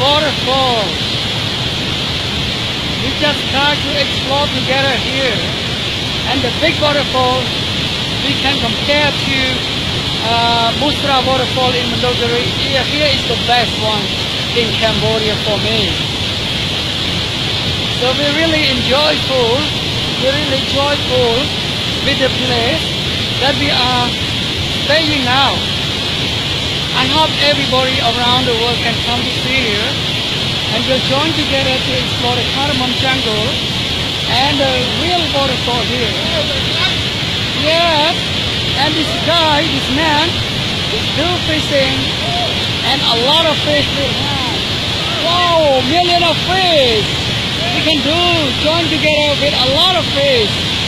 waterfall. We just try to explore together here. And the big waterfall, we can compare to uh, Bousra waterfall in Mondulkiri. Here, here is the best one in Cambodia for me. So we really enjoy enjoyful, we really joyful with the place that we are staying now. Everybody around the world can come to see here and we'll join together to explore the cardamom jungle and the real waterfall here. Yes, and this guy, this man, is still fishing and a lot of fish we have. Wow, million of fish! We can do, join together with a lot of fish.